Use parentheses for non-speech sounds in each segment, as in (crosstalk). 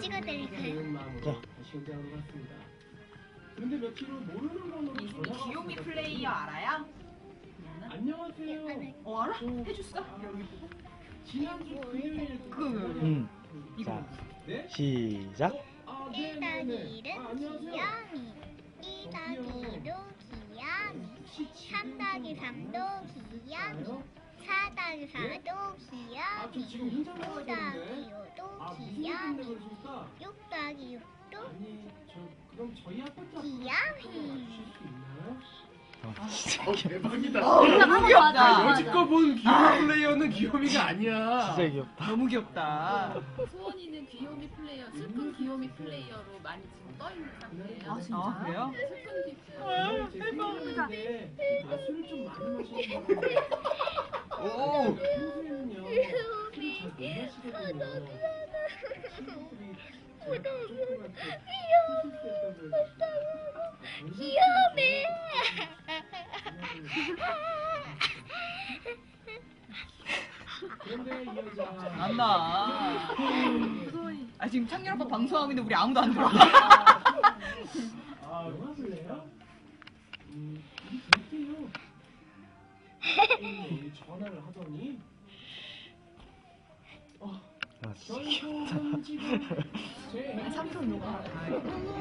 찍어드릴까요? 자. 그런데 며칠 후 모르는 번호로 이승이 전화가 귀요미. 플레이어 알아요? 안녕하세요. 어 알아? 저- 해줬어? 아, 여기 보고. 지난주 금요일 그- 음. 자, 네? 시작. 아, 네, 1 네, 네. 더하기 아, 1은 안녕하세요. 귀요미 2 더하기 2도 귀요미 혹시 3 더하기 3도 귀요미 알아요? 4 더하기 4도 아, 저 귀요미 지금 혼자 5 나가야 더하기 되는데. 5도 아, 무슨 일인데 귀요미 그러실까? 6 더하기 6도 아니, 저 그럼 저희 아파트 앞으로 귀요미 주실 수 있나요? 어, 어, 대박이다. 너무 귀엽다. 아, 여지껏 본 귀요미 플레이어는 귀요미가 아니야. 진짜 귀엽다. 너무 귀엽다. 소원이는 귀요미 플레이어, 슬픈 귀요미 플레이어로 많이 지금 떠 있는 상태예요. 아, 진짜? 아, 그래요? 슬픈 귀제 생일인데 아, 술을 좀 많이 마시는 오. 평소에는요 술을 잘못 마시거든요. 친구들이 제가 가족들한테 실수했다고 귀요미 그런데 이 여자 안 나. 아 지금 창렬 오빠 방송하고 있는데 우리 아무도 안 들어. 아, 볼래요? 전화를 하더니 어, 아, 지금 제 삼촌 욕하라.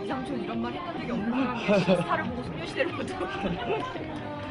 이 삼촌 이런 말 했던 적이 없는 사람이 스타를 보고 소녀시대를 보고. (laughs)